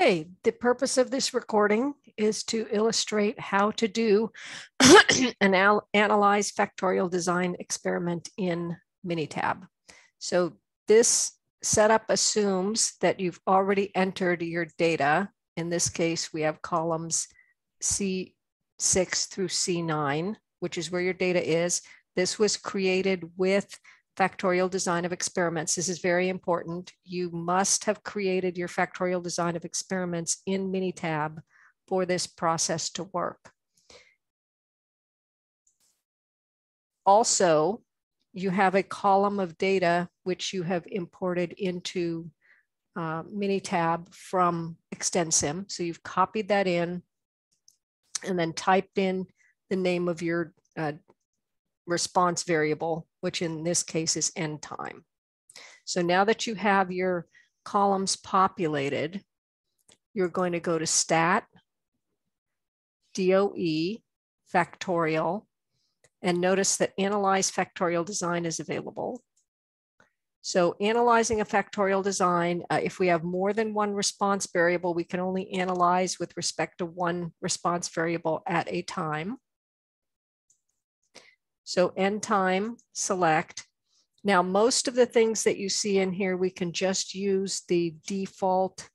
Okay, the purpose of this recording is to illustrate how to do an al- analyze factorial design experiment in Minitab. So this setup assumes that you've already entered your data. In this case, we have columns C6 through C9, which is where your data is. This was created with factorial design of experiments. This is very important. You must have created your factorial design of experiments in Minitab for this process to work. Also, you have a column of data which you have imported into uh, Minitab from ExtendSim. So you've copied that in and then typed in the name of your uh, response variable, which in this case is end time. So now that you have your columns populated, you're going to go to stat, DOE, factorial, and notice that analyze factorial design is available. So analyzing a factorial design, uh, if we have more than one response variable, we can only analyze with respect to one response variable at a time. So end time, select. Now, most of the things that you see in here, we can just use the default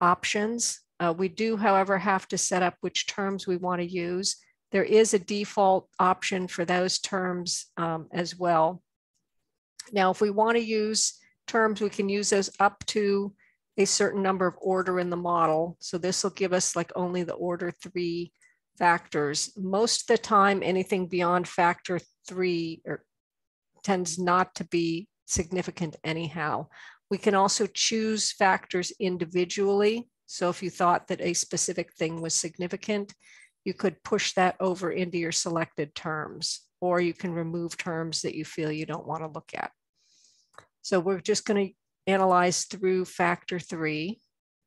options. Uh, we do, however, have to set up which terms we want to use. There is a default option for those terms um, as well. Now, if we want to use terms, we can use those up to a certain number of order in the model. So this will give us like only the order three factors. Most of the time, anything beyond factor three or tends not to be significant anyhow. We can also choose factors individually. So if you thought that a specific thing was significant, you could push that over into your selected terms, or you can remove terms that you feel you don't want to look at. So we're just going to analyze through factor three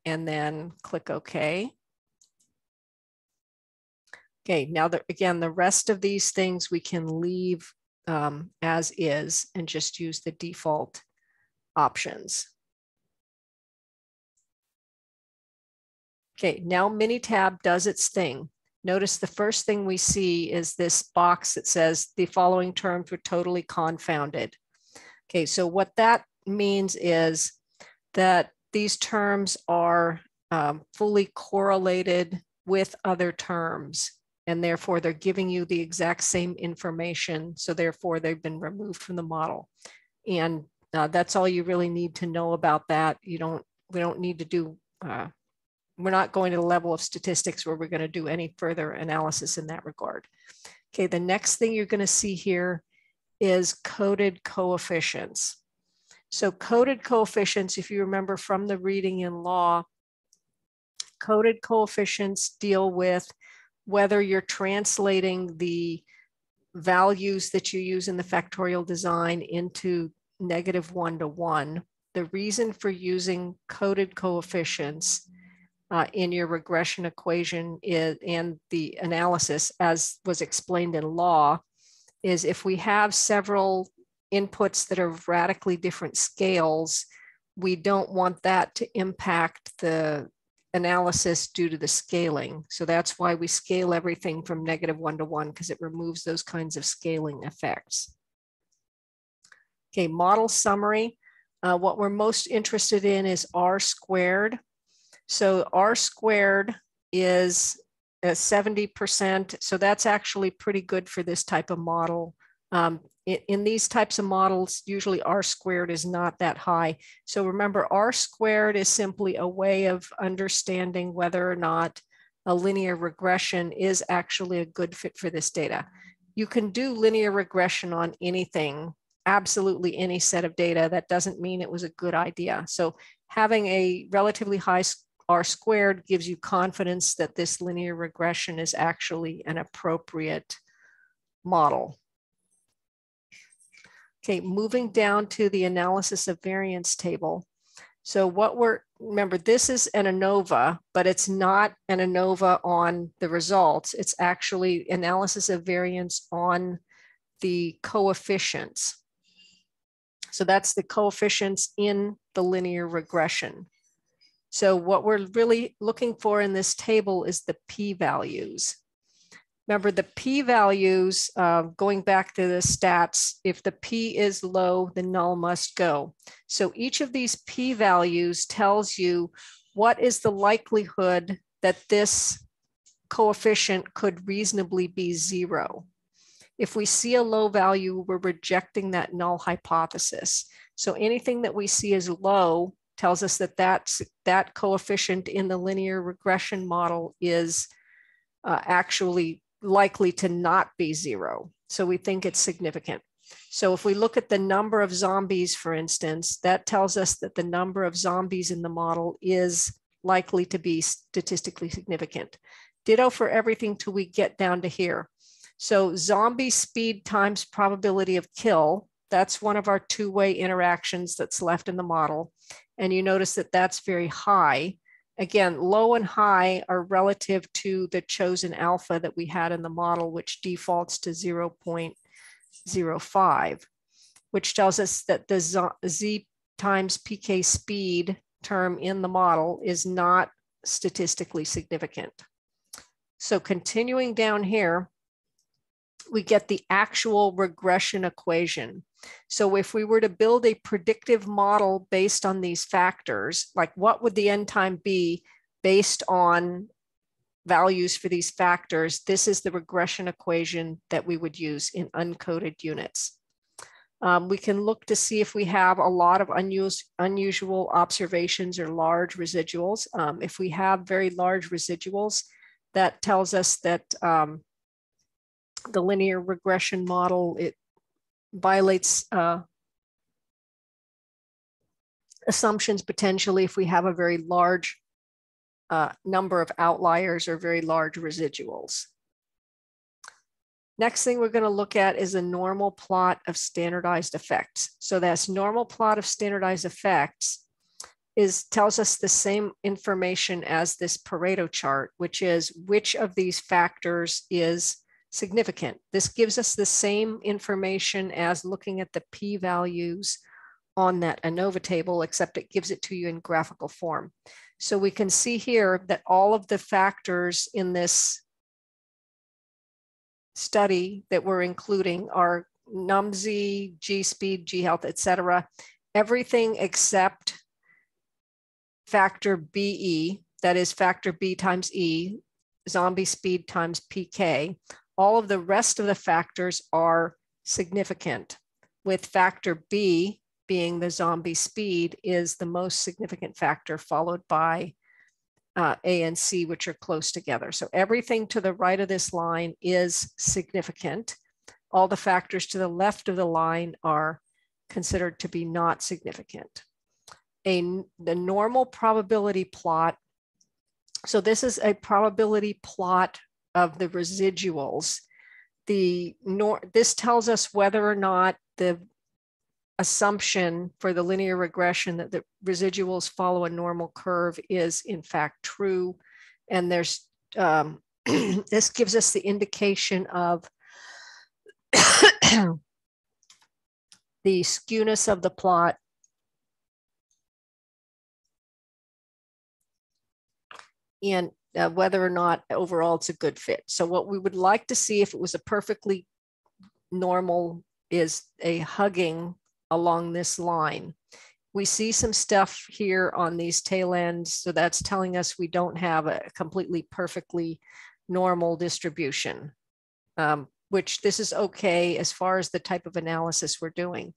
and then click OK. Okay, now again, the rest of these things we can leave um, as is and just use the default options. Okay, now Minitab does its thing. Notice the first thing we see is this box that says the following terms were totally confounded. Okay, so what that means is that these terms are um, fully correlated with other terms and therefore they're giving you the exact same information. So therefore they've been removed from the model. And uh, that's all you really need to know about that. You don't, we don't need to do, uh, we're not going to the level of statistics where we're gonna do any further analysis in that regard. Okay, the next thing you're gonna see here is coded coefficients. So coded coefficients, if you remember from the reading in law, coded coefficients deal with whether you're translating the values that you use in the factorial design into negative one to one. The reason for using coded coefficients uh, in your regression equation is, and the analysis, as was explained in law, is if we have several inputs that are radically different scales, we don't want that to impact the analysis due to the scaling. So that's why we scale everything from negative one to one because it removes those kinds of scaling effects. Okay, model summary. Uh, what we're most interested in is R squared. So R squared is 70%. So that's actually pretty good for this type of model. Um, in, in these types of models, usually R squared is not that high. So remember, R squared is simply a way of understanding whether or not a linear regression is actually a good fit for this data. You can do linear regression on anything, absolutely any set of data. That doesn't mean it was a good idea. So having a relatively high R squared gives you confidence that this linear regression is actually an appropriate model. Okay, moving down to the analysis of variance table. So what we're, remember this is an ANOVA, but it's not an ANOVA on the results. It's actually analysis of variance on the coefficients. So that's the coefficients in the linear regression. So what we're really looking for in this table is the p-values. Remember the p-values, uh, going back to the stats, if the p is low, the null must go. So each of these p-values tells you what is the likelihood that this coefficient could reasonably be zero. If we see a low value, we're rejecting that null hypothesis. So anything that we see as low tells us that that's, that coefficient in the linear regression model is uh, actually likely to not be zero. So we think it's significant. So if we look at the number of zombies, for instance, that tells us that the number of zombies in the model is likely to be statistically significant. Ditto for everything till we get down to here. So zombie speed times probability of kill, that's one of our two-way interactions that's left in the model. And you notice that that's very high. Again, low and high are relative to the chosen alpha that we had in the model, which defaults to 0.05, which tells us that the Z times PK speed term in the model is not statistically significant. So continuing down here, we get the actual regression equation. So if we were to build a predictive model based on these factors, like what would the end time be based on values for these factors, this is the regression equation that we would use in uncoded units. Um, we can look to see if we have a lot of unus unusual observations or large residuals. Um, if we have very large residuals, that tells us that um, the linear regression model, it violates uh, assumptions potentially if we have a very large uh, number of outliers or very large residuals. Next thing we're going to look at is a normal plot of standardized effects. So that's normal plot of standardized effects is tells us the same information as this Pareto chart, which is which of these factors is significant. This gives us the same information as looking at the p-values on that ANOVA table, except it gives it to you in graphical form. So we can see here that all of the factors in this study that we're including are NUMZ, G-speed, G-health, et cetera, everything except factor BE, that is factor B times E, zombie speed times PK, all of the rest of the factors are significant, with factor B being the zombie speed is the most significant factor, followed by uh, A and C, which are close together. So everything to the right of this line is significant. All the factors to the left of the line are considered to be not significant a the normal probability plot. So this is a probability plot of the residuals. The nor this tells us whether or not the assumption for the linear regression that the residuals follow a normal curve is in fact true. And there's um, this gives us the indication of the skewness of the plot and uh, whether or not overall it's a good fit. So what we would like to see if it was a perfectly normal is a hugging along this line. We see some stuff here on these tail ends. So that's telling us we don't have a completely perfectly normal distribution, um, which this is okay as far as the type of analysis we're doing.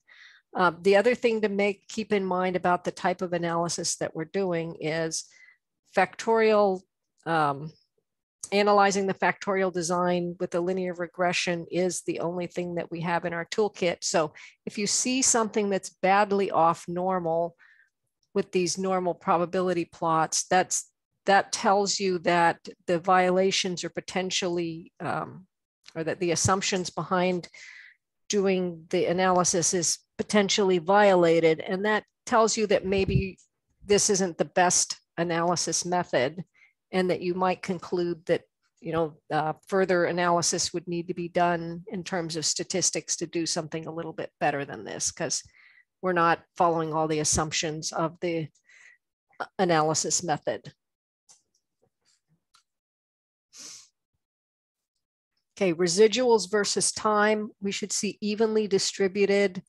Uh, the other thing to make keep in mind about the type of analysis that we're doing is factorial, um, analyzing the factorial design with a linear regression is the only thing that we have in our toolkit. So if you see something that's badly off normal with these normal probability plots, that's that tells you that the violations are potentially, um, or that the assumptions behind doing the analysis is potentially violated. And that tells you that maybe this isn't the best analysis method and that you might conclude that you know uh, further analysis would need to be done in terms of statistics to do something a little bit better than this because we're not following all the assumptions of the analysis method. Okay, residuals versus time, we should see evenly distributed.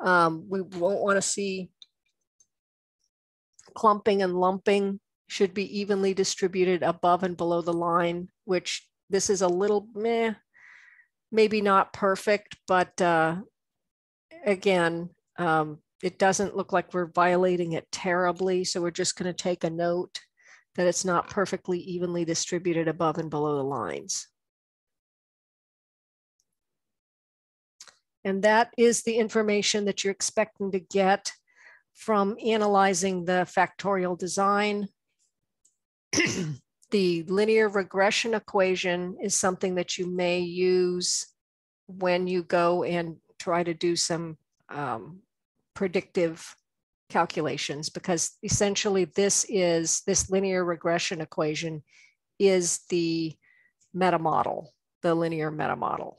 Um, we won't want to see clumping and lumping should be evenly distributed above and below the line, which this is a little meh, maybe not perfect, but uh, again, um, it doesn't look like we're violating it terribly. So we're just going to take a note that it's not perfectly evenly distributed above and below the lines. And that is the information that you're expecting to get from analyzing the factorial design. the linear regression equation is something that you may use when you go and try to do some um, predictive calculations because essentially this is this linear regression equation is the meta model, the linear meta model.